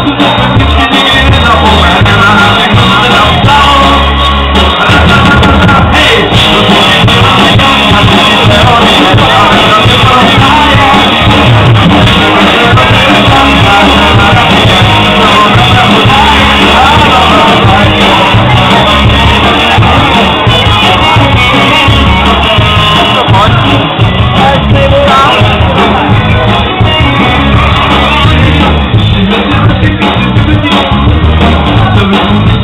Come on. Thank you.